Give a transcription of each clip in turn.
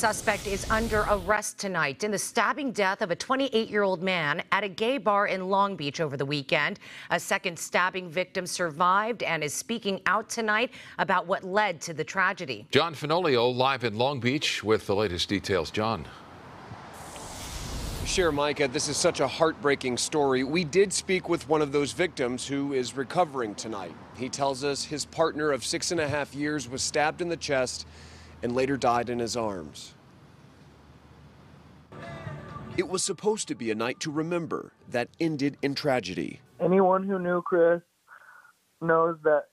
Suspect is under arrest tonight in the stabbing death of a 28 year old man at a gay bar in Long Beach over the weekend. A second stabbing victim survived and is speaking out tonight about what led to the tragedy. John Fenoglio live in Long Beach with the latest details. John. Sure, Micah, this is such a heartbreaking story. We did speak with one of those victims who is recovering tonight. He tells us his partner of six and a half years was stabbed in the chest and later died in his arms. It was supposed to be a night to remember that ended in tragedy. Anyone who knew Chris knows that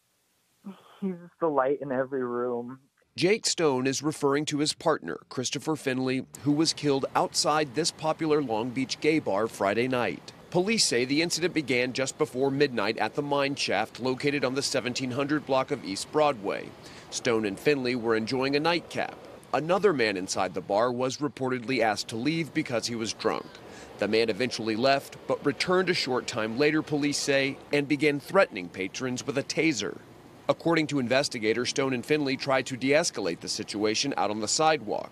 he's just the light in every room. Jake Stone is referring to his partner, Christopher Finley, who was killed outside this popular Long Beach gay bar Friday night. Police say the incident began just before midnight at the Mineshaft located on the 1700 block of East Broadway. Stone and Finley were enjoying a nightcap. Another man inside the bar was reportedly asked to leave because he was drunk. The man eventually left, but returned a short time later, police say, and began threatening patrons with a taser. According to investigators, Stone and Finley tried to de escalate the situation out on the sidewalk.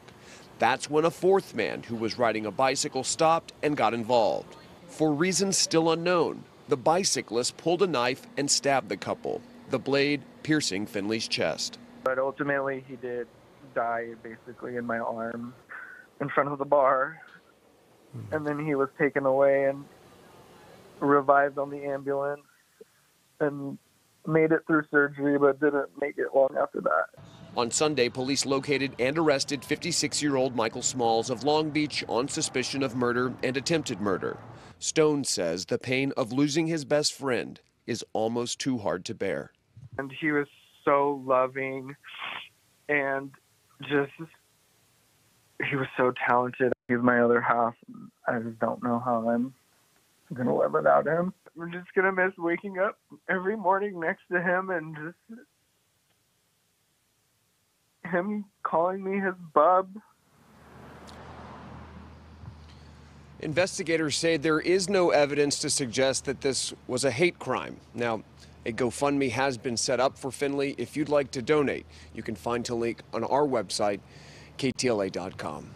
That's when a fourth man who was riding a bicycle stopped and got involved. For reasons still unknown, the bicyclist pulled a knife and stabbed the couple, the blade piercing Finley's chest. But ultimately, he did die basically in my arms in front of the bar. Hmm. And then he was taken away and revived on the ambulance and made it through surgery, but didn't make it long after that. On Sunday, police located and arrested 56 year old Michael Smalls of Long Beach on suspicion of murder and attempted murder. Stone says the pain of losing his best friend is almost too hard to bear. And he was so loving and just, he was so talented. He's my other half. I just don't know how I'm going to live without him. I'm just going to miss waking up every morning next to him and just him calling me his bub. Investigators say there is no evidence to suggest that this was a hate crime. Now, a GoFundMe has been set up for Finley. If you'd like to donate, you can find a link on our website, ktla.com.